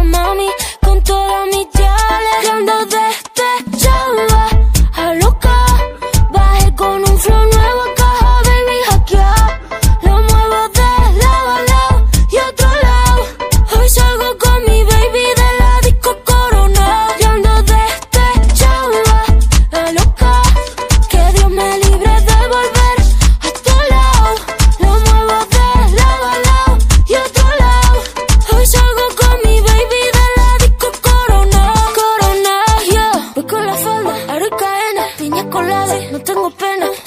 mommy.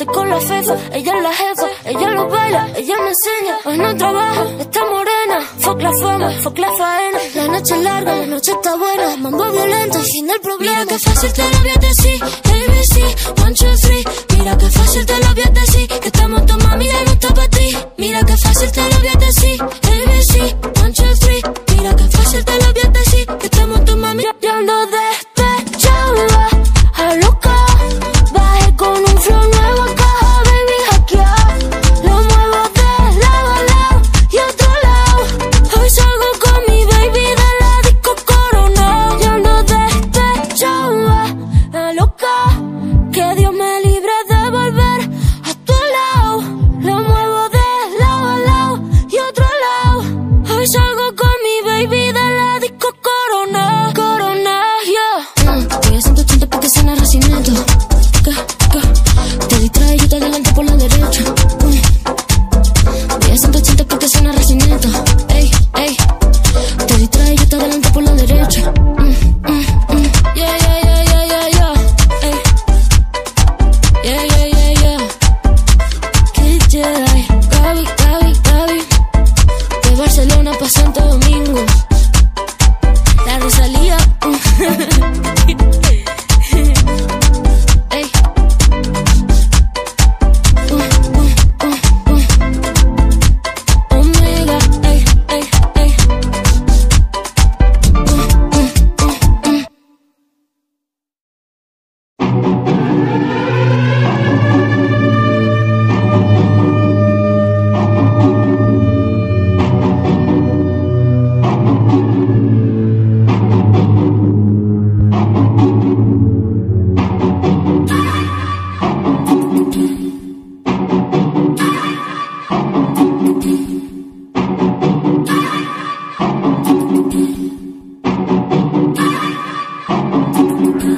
con la fefa, ella es la jefa, ella lo baila, ella me enseña, hoy no trabaja, está morena, fuck la fama, fuck la faena, la noche es larga, la noche está buena, mambo violento, fin del problema. Mira que fácil te lo voy a decir, ABC, one, two, three, mira que fácil te lo voy a decir, que estamos tu mami ya no está para mira que fácil te lo voy a decir, ABC, one, two, three, mira que fácil te lo voy a decir, que estamos tu Tupi.